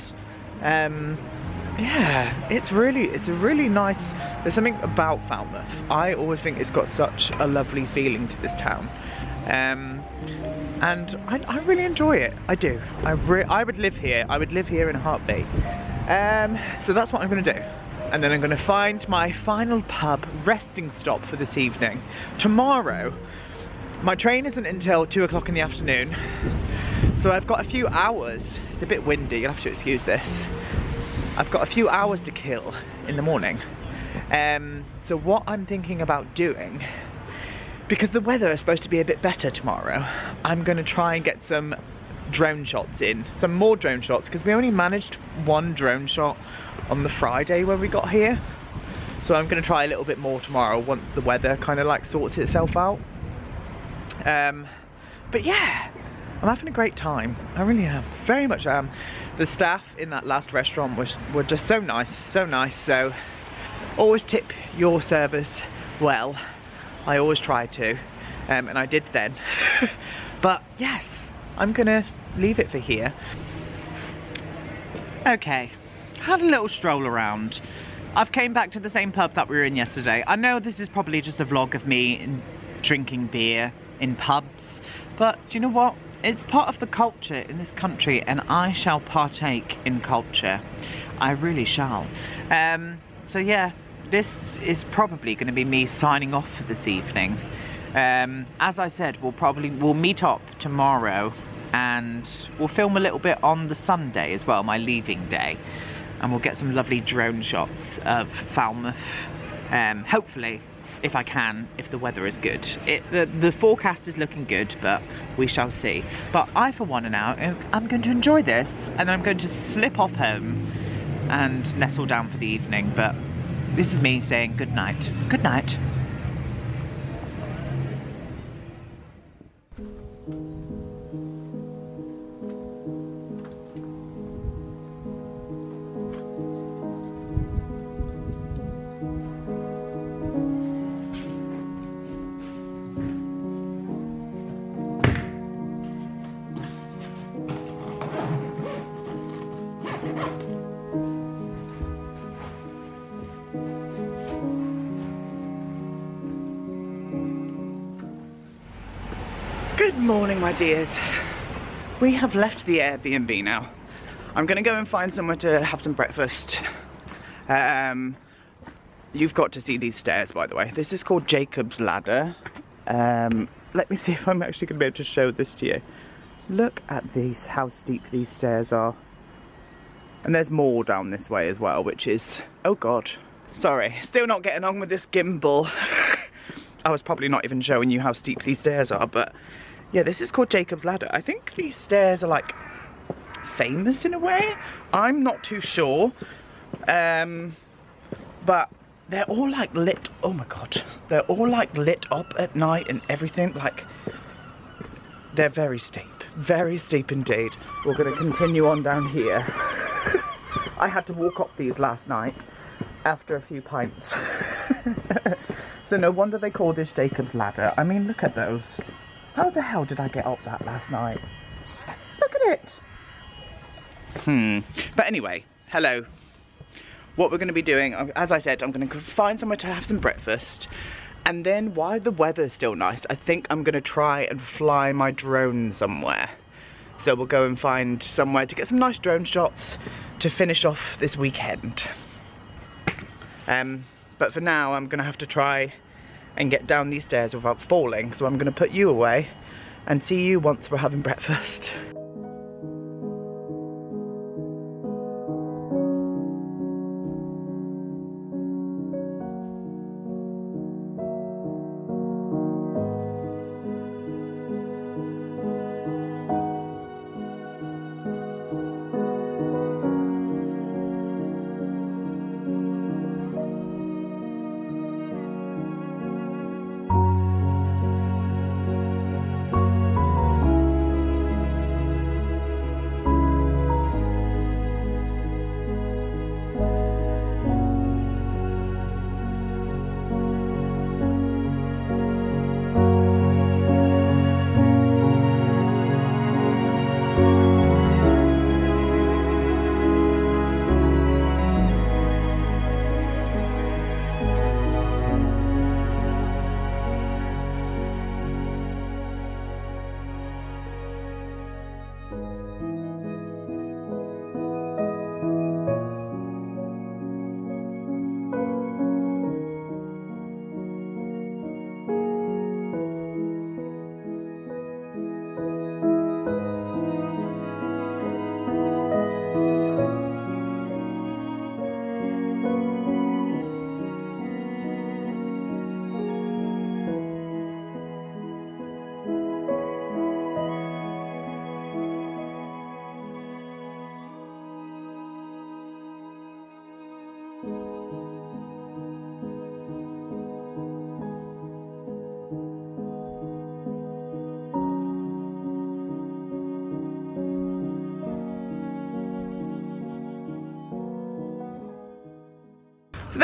um, yeah, it's really, it's a really nice, there's something about Falmouth. I always think it's got such a lovely feeling to this town. Um, and I, I, really enjoy it, I do. I, I would live here, I would live here in a heartbeat. Um, so that's what I'm gonna do. And then I'm gonna find my final pub resting stop for this evening. Tomorrow, my train isn't until two o'clock in the afternoon. So I've got a few hours. It's a bit windy, you'll have to excuse this. I've got a few hours to kill in the morning. Um, so what I'm thinking about doing, because the weather is supposed to be a bit better tomorrow, I'm gonna try and get some drone shots in, some more drone shots, because we only managed one drone shot on the Friday when we got here. So I'm gonna try a little bit more tomorrow once the weather kind of like sorts itself out. Um, but yeah, I'm having a great time. I really am. Very much am. The staff in that last restaurant was were just so nice, so nice. So always tip your service well. I always try to, um, and I did then. but yes, I'm gonna leave it for here. Okay, had a little stroll around. I've came back to the same pub that we were in yesterday. I know this is probably just a vlog of me drinking beer in pubs, but do you know what? It's part of the culture in this country and I shall partake in culture. I really shall. Um, so yeah, this is probably going to be me signing off for this evening. Um, as I said, we'll probably, we'll meet up tomorrow and we'll film a little bit on the Sunday as well, my leaving day. And we'll get some lovely drone shots of Falmouth. Um, hopefully if I can, if the weather is good. It, the, the forecast is looking good, but we shall see. But I, for one now, I'm going to enjoy this, and I'm going to slip off home and nestle down for the evening. But this is me saying good night. Good night. Dears. We have left the Airbnb now. I'm gonna go and find somewhere to have some breakfast. Um, you've got to see these stairs, by the way. This is called Jacob's Ladder. Um, let me see if I'm actually gonna be able to show this to you. Look at these, how steep these stairs are. And there's more down this way as well, which is, oh God. Sorry, still not getting on with this gimbal. I was probably not even showing you how steep these stairs are, but yeah, this is called Jacob's Ladder. I think these stairs are like famous in a way. I'm not too sure. Um, but they're all like lit, oh my God. They're all like lit up at night and everything. Like, they're very steep, very steep indeed. We're gonna continue on down here. I had to walk up these last night after a few pints. so no wonder they call this Jacob's Ladder. I mean, look at those. How the hell did I get up that last night? Look at it. Hmm. But anyway, hello. What we're going to be doing, as I said, I'm going to find somewhere to have some breakfast. And then while the weather's still nice, I think I'm going to try and fly my drone somewhere. So we'll go and find somewhere to get some nice drone shots to finish off this weekend. Um, but for now, I'm gonna have to try and get down these stairs without falling. So I'm gonna put you away and see you once we're having breakfast.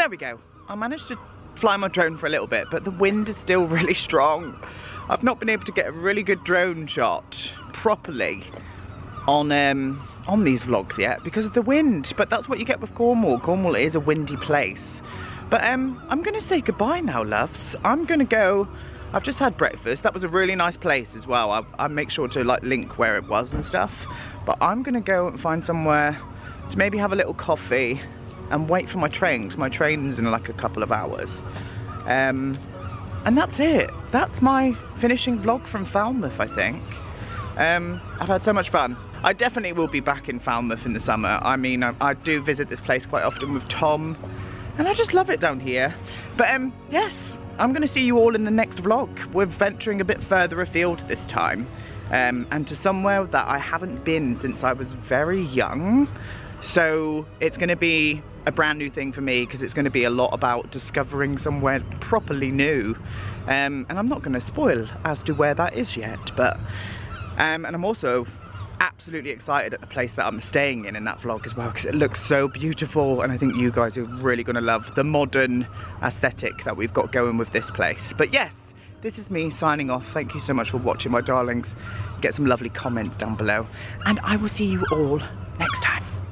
There we go. I managed to fly my drone for a little bit, but the wind is still really strong. I've not been able to get a really good drone shot properly on um, on these vlogs yet because of the wind. But that's what you get with Cornwall. Cornwall is a windy place. But um, I'm gonna say goodbye now, loves. I'm gonna go. I've just had breakfast. That was a really nice place as well. I, I make sure to like link where it was and stuff. But I'm gonna go and find somewhere to maybe have a little coffee and wait for my train because my train's in like a couple of hours. Um, and that's it. That's my finishing vlog from Falmouth, I think. Um, I've had so much fun. I definitely will be back in Falmouth in the summer. I mean, I, I, do visit this place quite often with Tom, and I just love it down here. But um, yes, I'm going to see you all in the next vlog. We're venturing a bit further afield this time, um, and to somewhere that I haven't been since I was very young. So it's going to be a brand new thing for me because it's going to be a lot about discovering somewhere properly new. Um, and I'm not going to spoil as to where that is yet but um, and I'm also absolutely excited at the place that I'm staying in in that vlog as well because it looks so beautiful and I think you guys are really going to love the modern aesthetic that we've got going with this place. But yes this is me signing off. Thank you so much for watching my darlings. Get some lovely comments down below and I will see you all next time